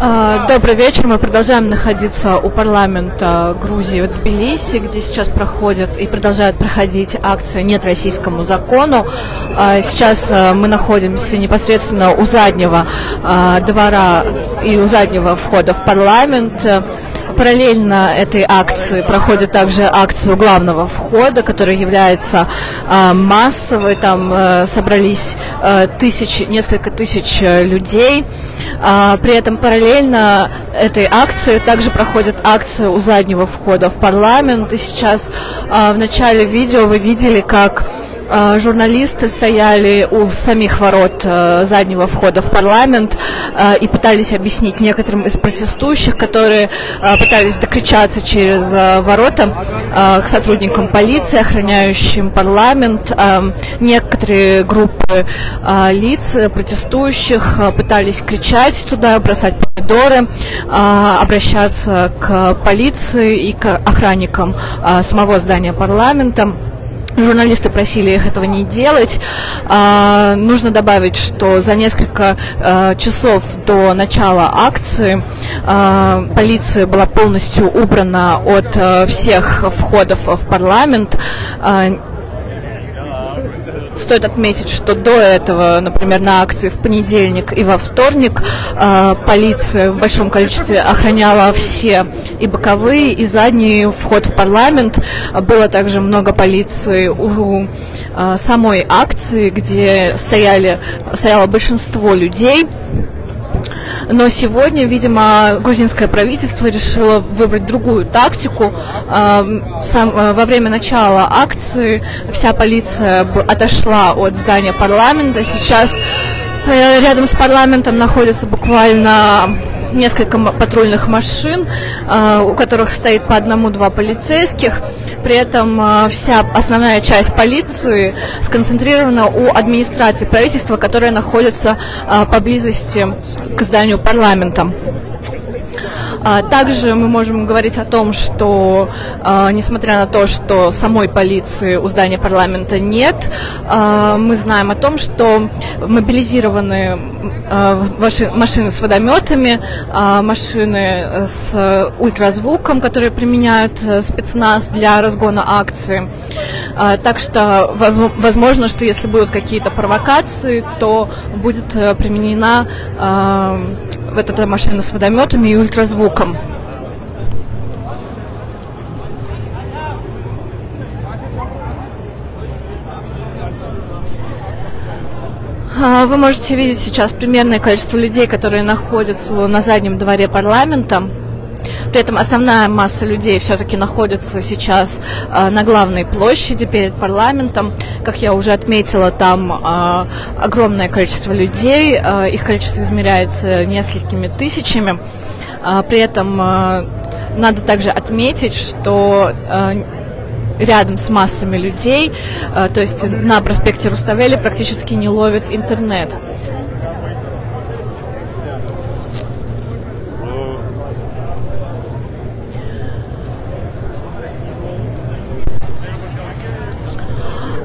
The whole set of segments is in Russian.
А, добрый вечер. Мы продолжаем находиться у парламента Грузии в Тбилиси, где сейчас проходит и продолжает проходить акция «Нет российскому закону». А, сейчас а, мы находимся непосредственно у заднего двора и у заднего входа в парламент параллельно этой акции проходит также акция у главного входа, которая является э, массовой. Там э, собрались э, тысячи, несколько тысяч людей. Э, при этом параллельно этой акции также проходит акция у заднего входа в парламент. И сейчас э, в начале видео вы видели, как Э, журналисты стояли у самих ворот э, заднего входа в парламент э, и пытались объяснить некоторым из протестующих, которые пытались докричаться через ворота к сотрудникам полиции, охраняющим парламент. Некоторые группы лиц протестующих пытались кричать туда, бросать помидоры, обращаться к полиции и к охранникам самого здания парламента. Журналисты просили их этого не делать. А, нужно добавить, что за несколько а, часов до начала акции а, полиция была полностью убрана от всех входов в парламент. Стоит отметить, что до этого, например, на акции в понедельник и во вторник э, полиция в большом количестве охраняла все и боковые, и задний вход в парламент. Было также много полиции у э, самой акции, где стояли, стояло большинство людей. Но сегодня, видимо, грузинское правительство решило выбрать другую тактику. Сам, э, во время начала акции вся полиция отошла от здания парламента. Сейчас э, рядом с парламентом находится буквально несколько патрульных машин, э, у которых стоит по одному-два полицейских. При этом э, вся основная часть полиции сконцентрирована у администрации правительства, которая находится э, поблизости к зданию парламента. А, также мы можем говорить о том, что а, несмотря на то, что самой полиции у здания парламента нет, а, мы знаем о том, что мобилизированы машины с водометами, машины с ультразвуком, которые применяют э, спецназ для разгона акции. Так что возможно, что если будут какие-то провокации, то будет э, применена вот эта машина с водометами и ультразвуком. А, вы можете видеть сейчас примерное количество людей, которые находятся на заднем дворе парламента. При этом основная масса людей все-таки находится сейчас э, на главной площади перед парламентом. Как я уже отметила, там э, огромное количество людей, э, их количество измеряется несколькими тысячами. При этом надо также отметить, что рядом с массами людей, то есть на проспекте Руставели практически не ловит интернет.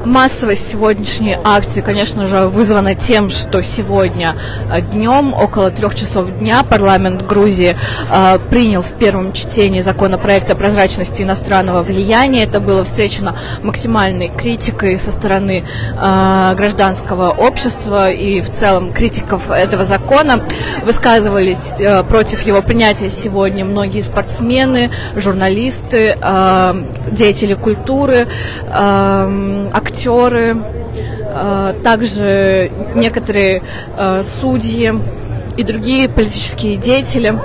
Массовость сегодняшней акции, конечно же, вызвана тем, что сегодня э, днем, около трех часов дня, парламент Грузии э, принял в первом чтении законопроекта о прозрачности иностранного влияния. Это было встречено максимальной критикой со стороны э, гражданского общества и в целом критиков этого закона. Высказывались э, против его принятия сегодня многие спортсмены, журналисты, э, деятели культуры, э, актеры э, также некоторые э, судьи и другие политические деятели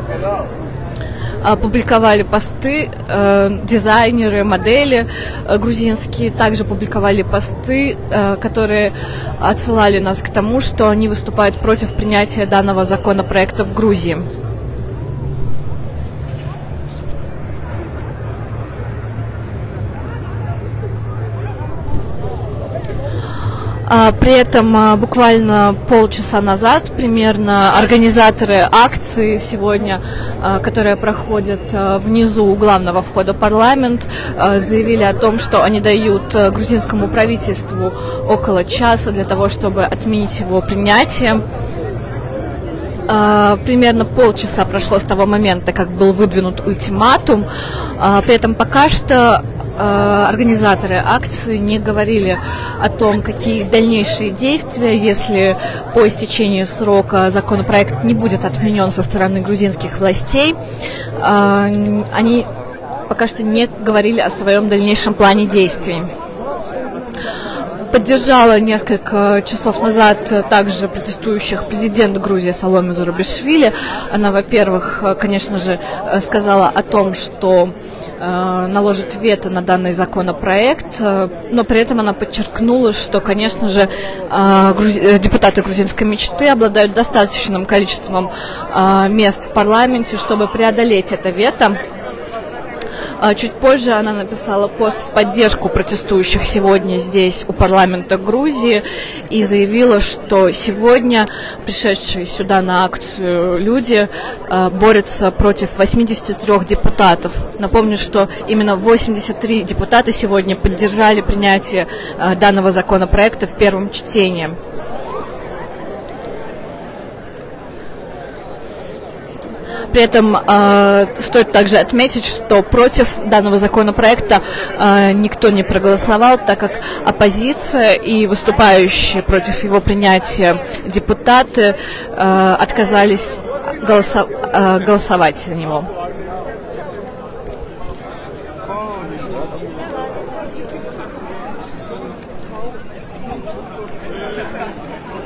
публиковали посты, э, дизайнеры, модели грузинские также публиковали посты, которые отсылали нас к тому, что они выступают против принятия данного законопроекта в Грузии. При этом а, буквально полчаса назад примерно организаторы акции сегодня, а, которая проходит внизу у главного входа парламент, заявили о том, что они дают грузинскому правительству около часа для того, чтобы отменить его принятие. Примерно полчаса прошло с того момента, как был выдвинут ультиматум. При этом пока что организаторы акции не говорили о том, какие дальнейшие действия, если по истечении срока законопроект не будет отменен со стороны грузинских властей. Э, они пока что не говорили о своем дальнейшем плане действий поддержала несколько часов назад также протестующих президент Грузии Саломи Зурабишвили. Она, во-первых, конечно же, сказала о том, что э, наложит вето на данный законопроект, но при этом она подчеркнула, что, конечно же, э, депутаты грузинской мечты обладают достаточным количеством э, мест в парламенте, чтобы преодолеть это вето. А чуть позже она написала пост в поддержку протестующих сегодня здесь у парламента Грузии и заявила, что сегодня пришедшие сюда на акцию люди а, борются против 83 депутатов. Напомню, что именно 83 депутата сегодня поддержали принятие а, данного законопроекта в первом чтении. При этом э, стоит также отметить, что против данного законопроекта э, никто не проголосовал, так как оппозиция и выступающие против его принятия депутаты э, отказались голосо э, голосовать за него.